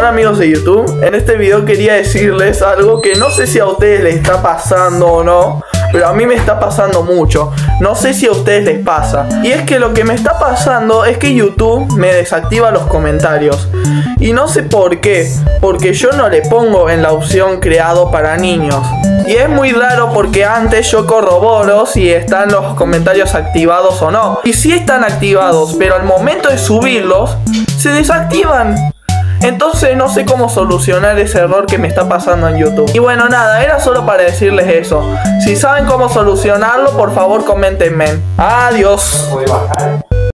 Hola amigos de YouTube, en este video quería decirles algo que no sé si a ustedes les está pasando o no, pero a mí me está pasando mucho. No sé si a ustedes les pasa. Y es que lo que me está pasando es que YouTube me desactiva los comentarios. Y no sé por qué, porque yo no le pongo en la opción creado para niños. Y es muy raro porque antes yo corroboro si están los comentarios activados o no. Y si están activados, pero al momento de subirlos, se desactivan. Entonces no sé cómo solucionar ese error que me está pasando en YouTube. Y bueno, nada, era solo para decirles eso. Si saben cómo solucionarlo, por favor coméntenme. Adiós.